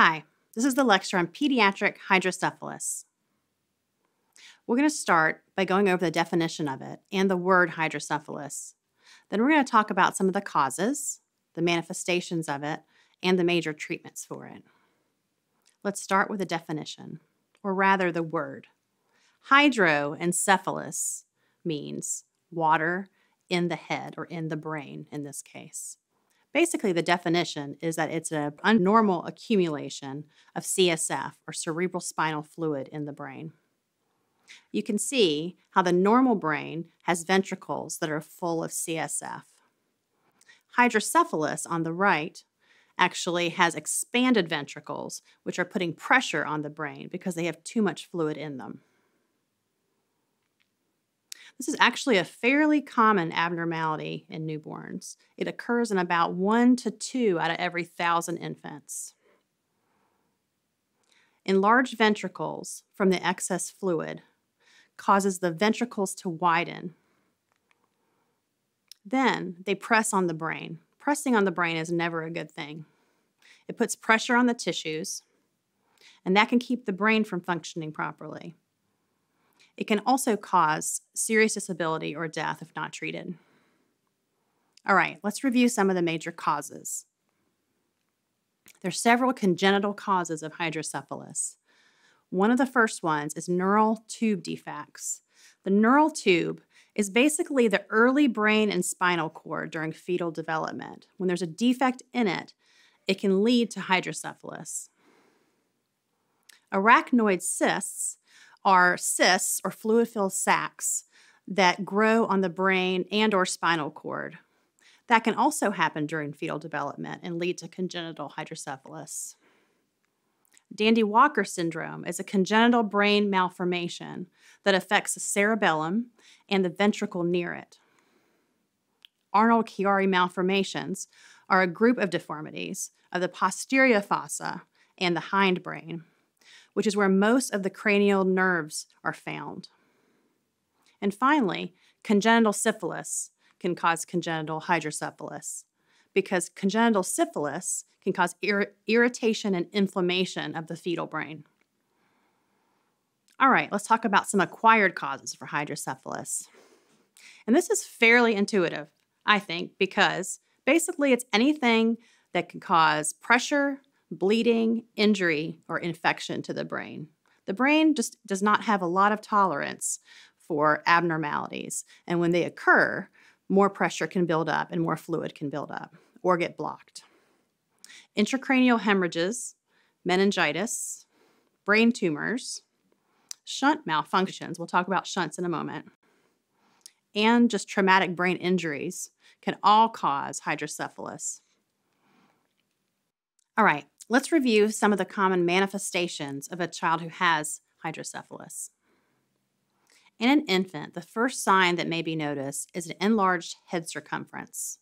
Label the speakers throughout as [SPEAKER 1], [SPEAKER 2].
[SPEAKER 1] Hi, this is the lecture on pediatric hydrocephalus. We're going to start by going over the definition of it and the word hydrocephalus. Then we're going to talk about some of the causes, the manifestations of it, and the major treatments for it. Let's start with the definition, or rather the word. Hydroencephalus means water in the head or in the brain in this case. Basically, the definition is that it's an abnormal accumulation of CSF or cerebral spinal fluid in the brain. You can see how the normal brain has ventricles that are full of CSF. Hydrocephalus on the right actually has expanded ventricles, which are putting pressure on the brain because they have too much fluid in them. This is actually a fairly common abnormality in newborns. It occurs in about one to two out of every thousand infants. Enlarged ventricles from the excess fluid causes the ventricles to widen. Then they press on the brain. Pressing on the brain is never a good thing. It puts pressure on the tissues, and that can keep the brain from functioning properly. It can also cause serious disability or death if not treated. All right, let's review some of the major causes. There are several congenital causes of hydrocephalus. One of the first ones is neural tube defects. The neural tube is basically the early brain and spinal cord during fetal development. When there's a defect in it, it can lead to hydrocephalus. Arachnoid cysts are cysts or fluid-filled sacs that grow on the brain and or spinal cord. That can also happen during fetal development and lead to congenital hydrocephalus. Dandy-Walker syndrome is a congenital brain malformation that affects the cerebellum and the ventricle near it. Arnold-Chiari malformations are a group of deformities of the posterior fossa and the hindbrain which is where most of the cranial nerves are found. And finally, congenital syphilis can cause congenital hydrocephalus because congenital syphilis can cause ir irritation and inflammation of the fetal brain. All right, let's talk about some acquired causes for hydrocephalus. And this is fairly intuitive, I think, because basically it's anything that can cause pressure, bleeding, injury, or infection to the brain. The brain just does not have a lot of tolerance for abnormalities. And when they occur, more pressure can build up and more fluid can build up or get blocked. Intracranial hemorrhages, meningitis, brain tumors, shunt malfunctions, we'll talk about shunts in a moment, and just traumatic brain injuries can all cause hydrocephalus. All right, Let's review some of the common manifestations of a child who has hydrocephalus. In an infant, the first sign that may be noticed is an enlarged head circumference.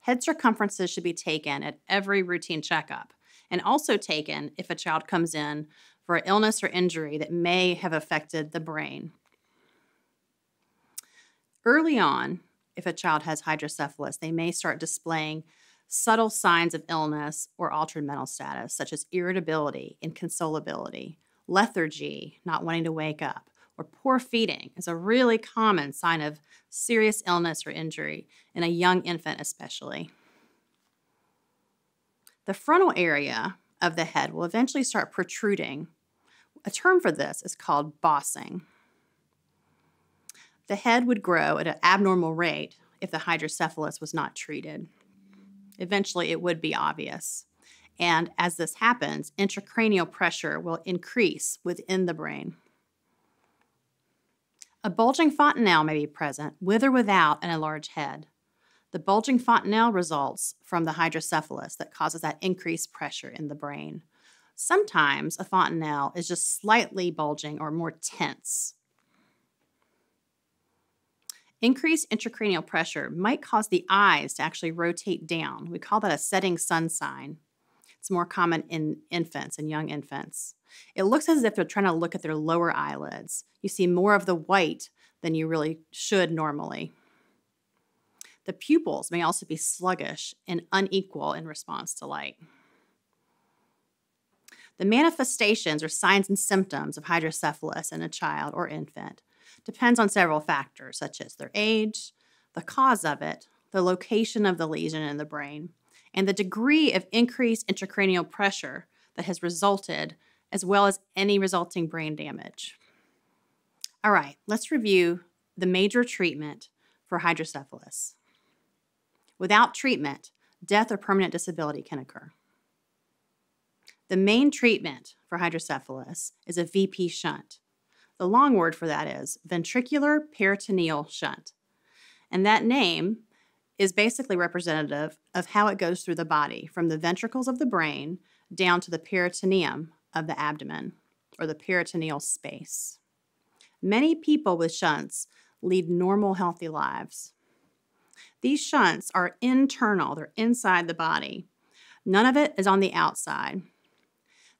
[SPEAKER 1] Head circumferences should be taken at every routine checkup and also taken if a child comes in for an illness or injury that may have affected the brain. Early on, if a child has hydrocephalus, they may start displaying subtle signs of illness or altered mental status, such as irritability, inconsolability, lethargy, not wanting to wake up, or poor feeding is a really common sign of serious illness or injury in a young infant, especially. The frontal area of the head will eventually start protruding. A term for this is called bossing. The head would grow at an abnormal rate if the hydrocephalus was not treated. Eventually, it would be obvious. And as this happens, intracranial pressure will increase within the brain. A bulging fontanelle may be present with or without an enlarged head. The bulging fontanelle results from the hydrocephalus that causes that increased pressure in the brain. Sometimes a fontanelle is just slightly bulging or more tense. Increased intracranial pressure might cause the eyes to actually rotate down. We call that a setting sun sign. It's more common in infants and young infants. It looks as if they're trying to look at their lower eyelids. You see more of the white than you really should normally. The pupils may also be sluggish and unequal in response to light. The manifestations or signs and symptoms of hydrocephalus in a child or infant depends on several factors such as their age, the cause of it, the location of the lesion in the brain, and the degree of increased intracranial pressure that has resulted, as well as any resulting brain damage. All right, let's review the major treatment for hydrocephalus. Without treatment, death or permanent disability can occur. The main treatment for hydrocephalus is a VP shunt. The long word for that is ventricular peritoneal shunt. And that name is basically representative of how it goes through the body from the ventricles of the brain down to the peritoneum of the abdomen or the peritoneal space. Many people with shunts lead normal, healthy lives. These shunts are internal, they're inside the body. None of it is on the outside.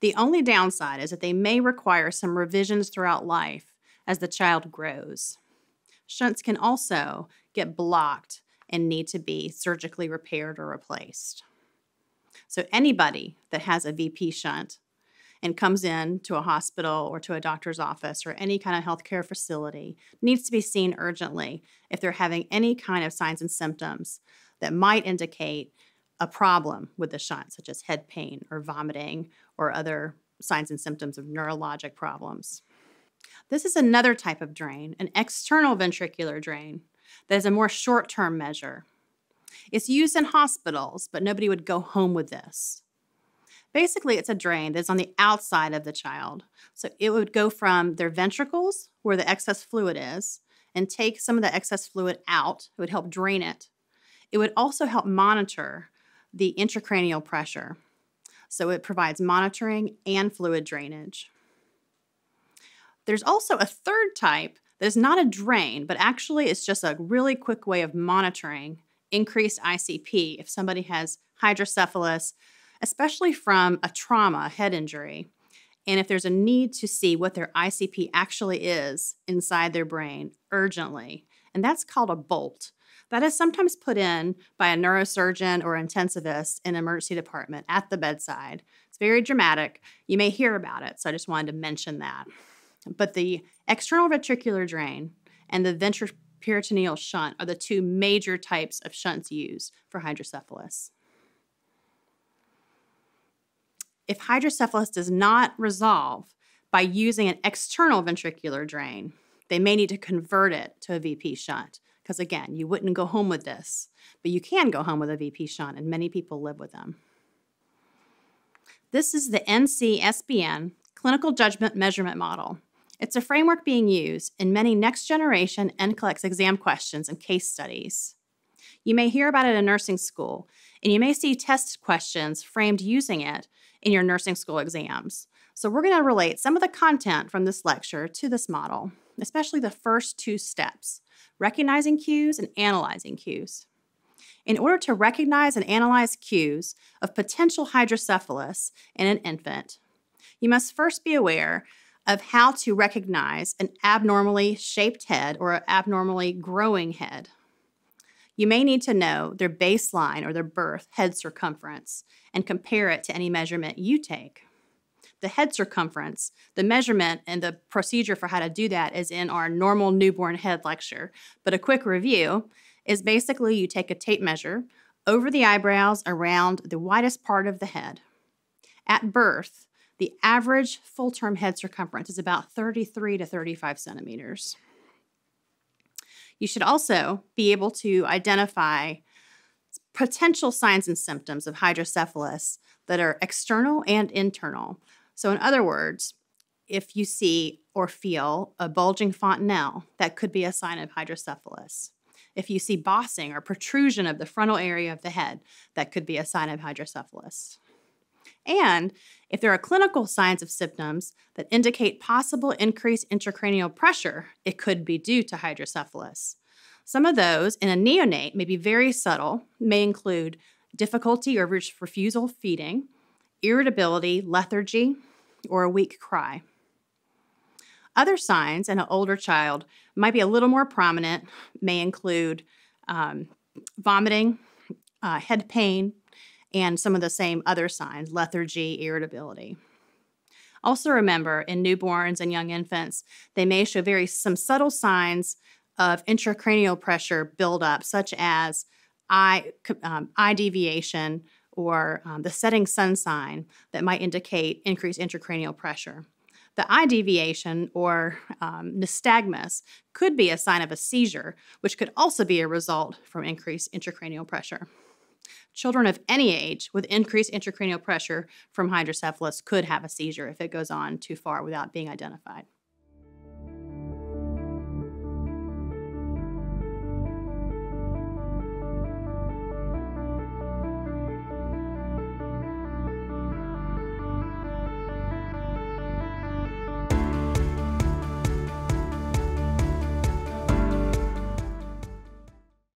[SPEAKER 1] The only downside is that they may require some revisions throughout life as the child grows. Shunts can also get blocked and need to be surgically repaired or replaced. So, anybody that has a VP shunt and comes in to a hospital or to a doctor's office or any kind of healthcare facility needs to be seen urgently if they're having any kind of signs and symptoms that might indicate a problem with the shunt, such as head pain or vomiting or other signs and symptoms of neurologic problems. This is another type of drain, an external ventricular drain, that is a more short term measure. It's used in hospitals, but nobody would go home with this. Basically, it's a drain that's on the outside of the child. So it would go from their ventricles, where the excess fluid is, and take some of the excess fluid out. It would help drain it. It would also help monitor the intracranial pressure. So it provides monitoring and fluid drainage. There's also a third type that is not a drain, but actually it's just a really quick way of monitoring increased ICP if somebody has hydrocephalus, especially from a trauma, head injury. And if there's a need to see what their ICP actually is inside their brain urgently, and that's called a bolt. That is sometimes put in by a neurosurgeon or intensivist in emergency department at the bedside. It's very dramatic. You may hear about it, so I just wanted to mention that. But the external ventricular drain and the ventroperitoneal shunt are the two major types of shunts used for hydrocephalus. If hydrocephalus does not resolve by using an external ventricular drain, they may need to convert it to a VP shunt. Because again, you wouldn't go home with this, but you can go home with a VP shunt, and many people live with them. This is the NCSBN Clinical Judgment Measurement Model. It's a framework being used in many next generation NCLEX exam questions and case studies. You may hear about it in nursing school, and you may see test questions framed using it in your nursing school exams. So, we're going to relate some of the content from this lecture to this model, especially the first two steps recognizing cues and analyzing cues. In order to recognize and analyze cues of potential hydrocephalus in an infant, you must first be aware of how to recognize an abnormally shaped head or an abnormally growing head. You may need to know their baseline or their birth head circumference and compare it to any measurement you take the head circumference, the measurement and the procedure for how to do that is in our normal newborn head lecture. But a quick review is basically you take a tape measure over the eyebrows around the widest part of the head. At birth, the average full term head circumference is about 33 to 35 centimeters. You should also be able to identify potential signs and symptoms of hydrocephalus that are external and internal. So, in other words, if you see or feel a bulging fontanelle, that could be a sign of hydrocephalus. If you see bossing or protrusion of the frontal area of the head, that could be a sign of hydrocephalus. And if there are clinical signs of symptoms that indicate possible increased intracranial pressure, it could be due to hydrocephalus. Some of those in a neonate may be very subtle, may include difficulty or refusal feeding, irritability, lethargy, or a weak cry. Other signs in an older child might be a little more prominent, may include um, vomiting, uh, head pain, and some of the same other signs lethargy, irritability. Also, remember in newborns and young infants, they may show very some subtle signs of intracranial pressure buildup, such as eye, um, eye deviation or um, the setting sun sign that might indicate increased intracranial pressure. The eye deviation or um, nystagmus could be a sign of a seizure, which could also be a result from increased intracranial pressure. Children of any age with increased intracranial pressure from hydrocephalus could have a seizure if it goes on too far without being identified.